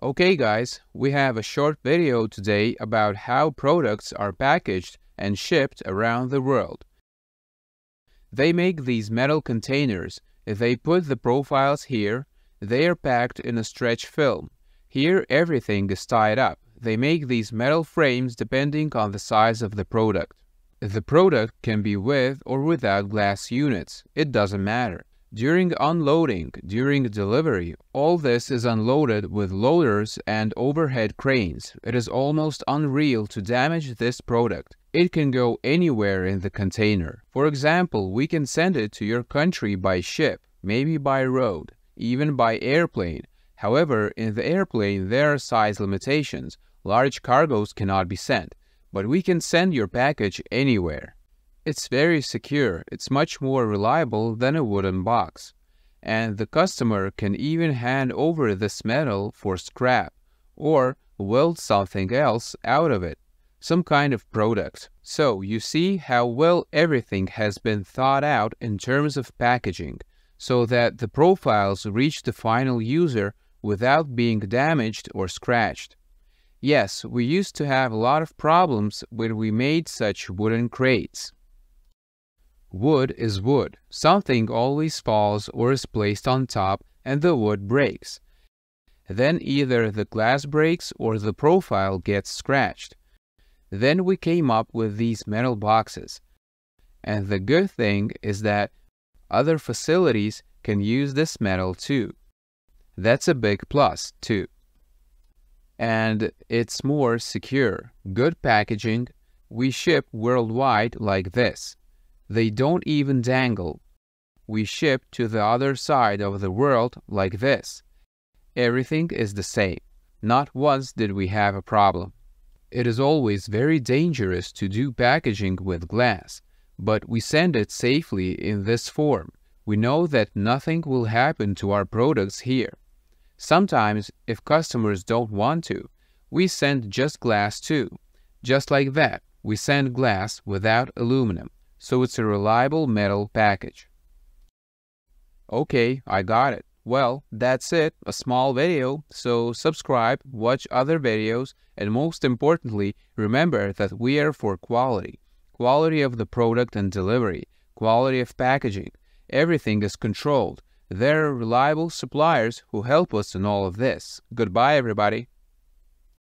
Okay guys, we have a short video today about how products are packaged and shipped around the world. They make these metal containers, they put the profiles here, they are packed in a stretch film. Here everything is tied up. They make these metal frames depending on the size of the product. The product can be with or without glass units, it doesn't matter. During unloading, during delivery, all this is unloaded with loaders and overhead cranes. It is almost unreal to damage this product. It can go anywhere in the container. For example, we can send it to your country by ship, maybe by road, even by airplane. However, in the airplane there are size limitations. Large cargoes cannot be sent, but we can send your package anywhere. It's very secure, it's much more reliable than a wooden box. And the customer can even hand over this metal for scrap or weld something else out of it, some kind of product. So you see how well everything has been thought out in terms of packaging, so that the profiles reach the final user without being damaged or scratched. Yes, we used to have a lot of problems when we made such wooden crates. Wood is wood. Something always falls or is placed on top and the wood breaks. Then either the glass breaks or the profile gets scratched. Then we came up with these metal boxes. And the good thing is that other facilities can use this metal too. That's a big plus too. And it's more secure. Good packaging. We ship worldwide like this. They don't even dangle. We ship to the other side of the world like this. Everything is the same. Not once did we have a problem. It is always very dangerous to do packaging with glass, but we send it safely in this form. We know that nothing will happen to our products here. Sometimes, if customers don't want to, we send just glass too. Just like that, we send glass without aluminum so it's a reliable metal package. Okay, I got it. Well, that's it, a small video, so subscribe, watch other videos, and most importantly, remember that we are for quality. Quality of the product and delivery, quality of packaging, everything is controlled. There are reliable suppliers who help us in all of this. Goodbye, everybody.